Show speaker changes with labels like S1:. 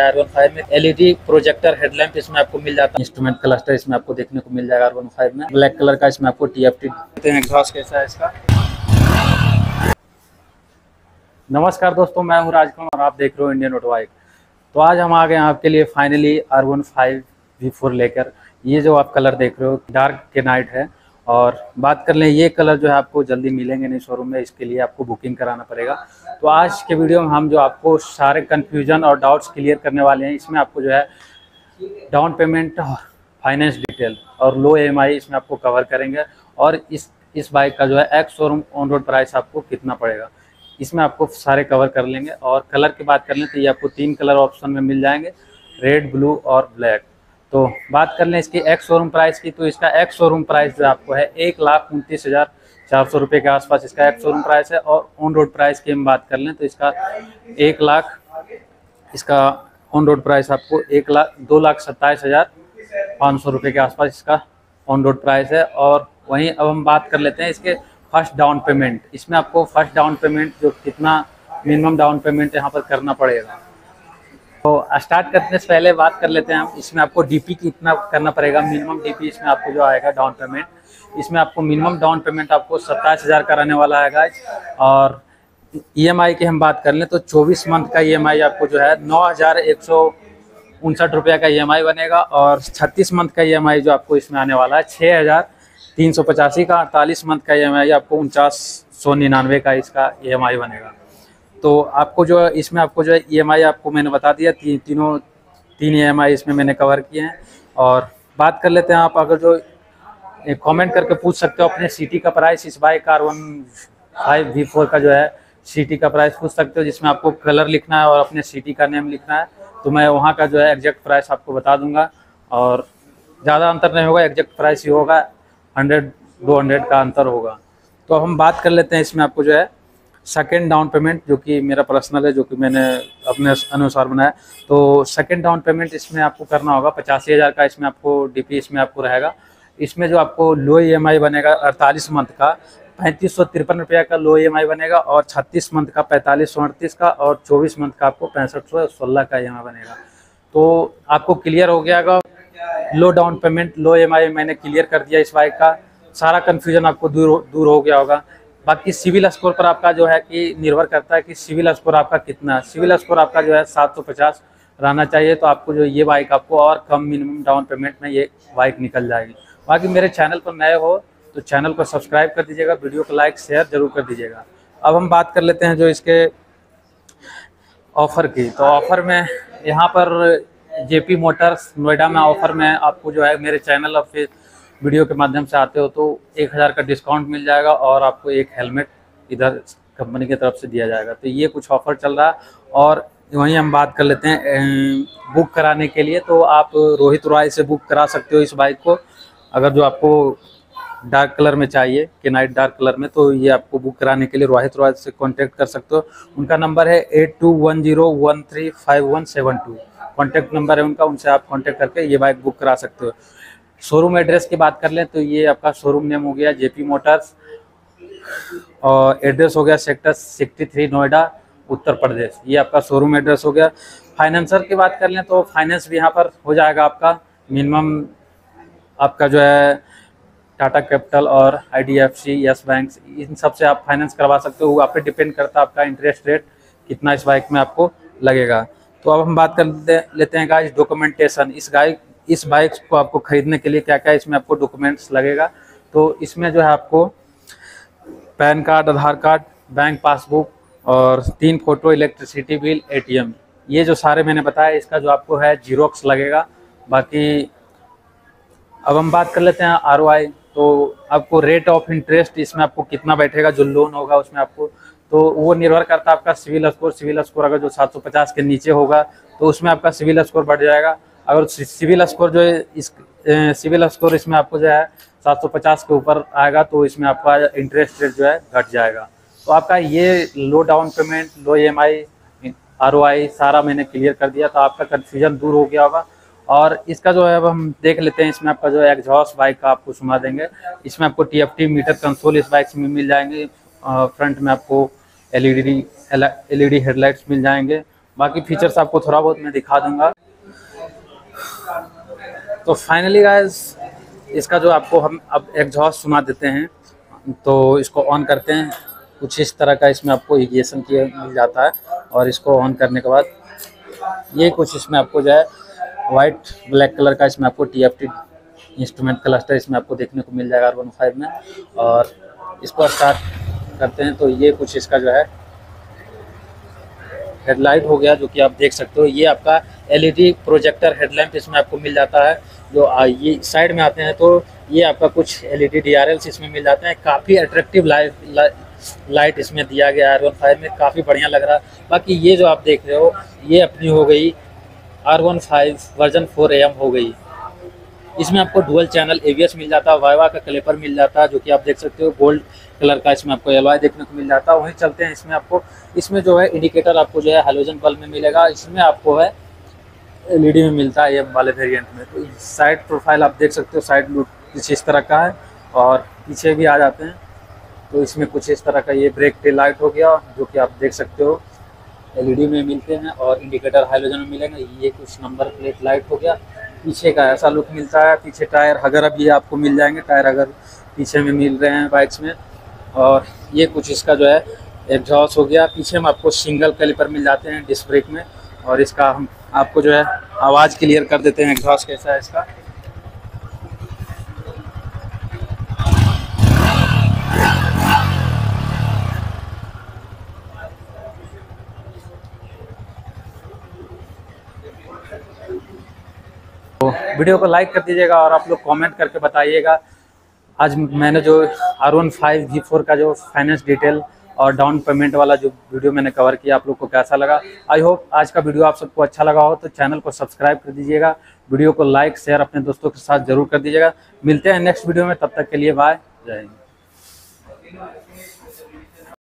S1: Are one five में LED projector headlamp इसमें आपको मिल जाता है। इंस्ट्रूमेंट क्लस्टर इसमें आपको देखने को मिल जाएगा आर फाइव में। ब्लैक कलर का इसमें आपको टी एफ़ टी एग्जॉस्ट कैसा है इसका। नमस्कार दोस्तों, मैं हूँ राजकुमार और आप देख रहे हो इंडियन ऑटो बाइक तो आज हम आ गए हैं आपके लिए finally R one five V four लेकर। ये जो आप कलर देख रहे हो डार्क के नाइट है। और बात कर लें, ये कलर जो है आपको जल्दी मिलेंगे नहीं शोरूम में, इसके लिए आपको बुकिंग कराना पड़ेगा। तो आज के वीडियो में हम जो आपको सारे कन्फ्यूज़न और डाउट्स क्लियर करने वाले हैं, इसमें आपको जो है डाउन पेमेंट फाइनेंस डिटेल और लो ई इसमें आपको कवर करेंगे और इस इस बाइक का जो है ex showroom on road price आपको कितना पड़ेगा, इसमें आपको सारे कवर कर लेंगे। और कलर की बात कर लें तो ये आपको तीन कलर ऑप्शन में मिल जाएँगे रेड ब्लू और ब्लैक तो बात कर लें इसकी एक्स शोरूम प्राइस की तो इसका एक्स शोरूम प्राइस जो आपको है, एक लाख उनतीस हज़ार चार सौ रुपये के आसपास इसका एक्स शोरूम प्राइस है और ऑन रोड प्राइस की हम बात कर लें तो इसका एक लाख, इसका ऑन रोड प्राइस आपको एक लाख, दो लाख सत्ताईस हज़ार पाँच सौ रुपये के आसपास इसका ऑन रोड प्राइस है और वहीं अब हम बात कर लेते हैं इसके फ़र्स्ट डाउन पेमेंट इसमें आपको फ़र्स्ट डाउन पेमेंट जो कितना मिनिमम डाउन पेमेंट यहाँ पर करना पड़ेगा। तो स्टार्ट करने से पहले बात कर लेते हैं हम। इसमें आपको डीपी कितना करना पड़ेगा। मिनिमम डीपी इसमें आपको जो आएगा डाउन पेमेंट इसमें आपको मिनिमम डाउन पेमेंट आपको सत्ताईस हज़ार का रहने वाला है और ईएमआई की हम बात कर लें तो 24 मंथ का ईएमआई आपको जो है नौ हज़ार एक सौ उनसठ रुपये का ईएमआई बनेगा और 36 मंथ का ईएमआई जो आपको इसमें आने वाला है छः हज़ार तीन सौ पचासी का। अड़तालीस मंथ का ईएमआई आपको उनचास सौ निन्यानवे का इसका ईएमआई बनेगा। तो आपको जो है इसमें आपको जो है ईएमआई आपको मैंने बता दिया ती, तीनों तीन ईएमआई इसमें मैंने कवर किए हैं। और बात कर लेते हैं आप अगर जो कमेंट करके पूछ सकते हो अपने सिटी का प्राइस इस bike car one five V four का जो है सिटी का प्राइस पूछ सकते हो जिसमें आपको कलर लिखना है और अपने सिटी का नेम लिखना है। तो मैं वहाँ का जो है एग्जैक्ट प्राइस आपको बता दूँगा। और ज़्यादा अंतर नहीं होगा एग्जैक्ट प्राइस ही होगा हंड्रेड दो हंड्रेड का अंतर होगा। तो हम बात कर लेते हैं इसमें आपको जो है सेकेंड डाउन पेमेंट जो कि मेरा पर्सनल है, जो कि मैंने अपने अनुसार बनाया। तो सेकेंड डाउन पेमेंट इसमें आपको करना होगा, पचासी हज़ार का इसमें आपको डीपी इसमें आपको रहेगा। इसमें जो आपको लो ईएमआई बनेगा, अड़तालीस मंथ का, पैंतीस सौ तिरपन रुपये का लो ईएमआई बनेगा और छत्तीस मंथ का, पैंतालीस सौ अड़तीस का और चौबीस मंथ का आपको पैंसठ सौ सोलह का ईएमआई बनेगा। तो आपको क्लियर हो गया होगा low down payment low EMI मैंने क्लियर कर दिया इस बाइक का। सारा कन्फ्यूज़न आपको दूर दूर हो गया होगा। बाकी सिविल स्कोर पर आपका जो है कि निर्भर करता है कि सिविल स्कोर आपका कितना सिविल स्कोर आपका जो है सात सौ पचास रहना चाहिए तो आपको जो ये बाइक आपको और कम मिनिमम डाउन पेमेंट में ये बाइक निकल जाएगी। बाकी मेरे चैनल पर नए हो तो चैनल को सब्सक्राइब कर दीजिएगा, वीडियो को लाइक, शेयर ज़रूर कर दीजिएगा। अब हम बात कर लेते हैं जो इसके ऑफ़र की। तो ऑफ़र में यहाँ पर जेपी मोटर्स नोएडा में ऑफ़र में आपको जो है मेरे चैनल और वीडियो के माध्यम से आते हो तो एक हज़ार का डिस्काउंट मिल जाएगा और आपको एक हेलमेट इधर कंपनी की तरफ़ से दिया जाएगा। तो ये कुछ ऑफ़र चल रहा है और वहीं हम बात कर लेते हैं बुक कराने के लिए। तो आप रोहित रॉय से बुक करा सकते हो इस बाइक को। अगर जो आपको डार्क कलर में चाहिए, कि नाइट डार्क कलर में तो ये आपको बुक कराने के लिए रोहित रॉय से कांटेक्ट कर सकते हो। उनका नंबर है eight two one zero one three five one seven two. Contact number है उनका, उनसे आप कॉन्टेक्ट करके ये बाइक बुक करा सकते हो। शोरूम एड्रेस की बात कर लें तो ये आपका शोरूम नेम हो गया जेपी मोटर्स और एड्रेस हो गया sector sixty three Noida, Uttar Pradesh. ये आपका शोरूम एड्रेस हो गया। फाइनेंसर की बात कर लें तो फाइनेंस भी यहाँ पर हो जाएगा आपका। मिनिमम आपका जो है टाटा कैपिटल और I D F C yes bank इन सबसे आप फाइनेंस करवा सकते हो। आप पे डिपेंड करता है आपका इंटरेस्ट रेट कितना इस बाइक में आपको लगेगा। तो अब हम बात कर लेते हैं गाइस डॉक्यूमेंटेशन इस गाइक इस बाइक को आपको खरीदने के लिए क्या क्या इसमें आपको डॉक्यूमेंट्स लगेगा? तो इसमें जो है आपको PAN card, Aadhaar card, bank passbook और तीन फ़ोटो, इलेक्ट्रिसिटी बिल, एटीएम। ये जो सारे मैंने बताया, इसका जो आपको है जीरोक्स लगेगा। बाकी अब हम बात कर लेते हैं आरओआई तो आपको रेट ऑफ़ इंटरेस्ट इसमें आपको कितना बैठेगा, जो लोन होगा उसमें आपको। तो वो निर्भर करता है आपका सिविल स्कोर। सिविल स्कोर अगर जो 750 के नीचे होगा तो उसमें आपका सिविल स्कोर बढ़ जाएगा। अगर सिविल स्कोर जो है इस सिविल स्कोर इसमें आपको जो है 750 के ऊपर आएगा तो इसमें आपका इंटरेस्ट रेट जो है घट जाएगा। तो आपका ये low down payment low E M I सारा मैंने क्लियर कर दिया तो आपका कन्फ्यूज़न दूर हो गया होगा। और इसका जो है, अब हम देख लेते हैं, इसमें आपका जो है एग्जॉस्ट बाइक का आपको सुना देंगे। इसमें आपको टीएफटी मीटर कंसोल इस बाइक में मिल जाएँगे फ्रंट में आपको एलईडी एलईडी हेडलाइट्स मिल जाएँगे। बाकी फीचर्स आपको थोड़ा बहुत मैं दिखा दूँगा। तो फाइनली गाइस इसका जो आपको हम अब एग्जॉस्ट सुना देते हैं तो इसको ऑन करते हैं। कुछ इस तरह का इसमें आपको इगेशन किया मिल जाता है और इसको ऑन करने के बाद ये कुछ इसमें आपको जो है वाइट ब्लैक कलर का इसमें आपको T F T instrument cluster इसमें आपको देखने को मिल जाएगा आर वन फाइव में। और इसको स्टार्ट करते हैं तो ये कुछ इसका जो है हेडलाइट हो गया, जो कि आप देख सकते हो। ये आपका एलईडी प्रोजेक्टर हेडलैम्प इसमें आपको मिल जाता है। जो ये साइड में आते हैं तो ये आपका कुछ एलईडी डीआरएल्स इसमें मिल जाते हैं। काफ़ी अट्रैक्टिव लाइट ला, लाइट इसमें दिया गया आर वन फाइव में। काफ़ी बढ़िया लग रहा। है बाकी ये जो आप देख रहे हो ये अपनी हो गई R one five version four M हो गई। इसमें आपको डुअल चैनल एवीएस मिल जाता है वाइवा का क्लेपर मिल जाता है जो कि आप देख सकते हो गोल्ड कलर का इसमें आपको एलवाई देखने को मिल जाता। है वहीं चलते हैं इसमें आपको इसमें जो है इंडिकेटर आपको जो है हेलोजन बल्ब में मिलेगा। इसमें आपको है एलईडी में मिलता है ये वाले वेरिएंट में। तो साइड प्रोफ़ाइल आप देख सकते हो साइड लुक कुछ इस तरह का है और पीछे भी आ जाते हैं। तो इसमें कुछ इस तरह का ये ब्रेक टेल लाइट हो गया, जो कि आप देख सकते हो। एलईडी में मिलते हैं और इंडिकेटर हाइलोजन में मिलेंगे। ये कुछ नंबर प्लेट लाइट हो गया। पीछे का ऐसा लुक मिलता है, पीछे टायर अगर अभी आपको मिल जाएँगे, टायर अगर पीछे में मिल रहे हैं बाइक्स में। और ये कुछ इसका जो है एग्जॉस हो गया। पीछे में आपको सिंगल कैलिपर मिल जाते हैं डिस्क ब्रेक में। और इसका हम आपको जो है आवाज़ क्लियर कर देते हैं एग्जॉस कैसा है इसका तो वीडियो को लाइक कर दीजिएगा और आप लोग कमेंट करके बताइएगा। आज मैंने जो R one five V four का जो फाइनेंस डिटेल और डाउन पेमेंट वाला जो वीडियो मैंने कवर किया, आप लोग को कैसा लगा? आई होप आज का वीडियो आप सबको अच्छा लगा हो तो चैनल को सब्सक्राइब कर दीजिएगा। वीडियो को लाइक शेयर अपने दोस्तों के साथ ज़रूर कर दीजिएगा। मिलते हैं नेक्स्ट वीडियो में, तब तक के लिए बाय जय हिंद।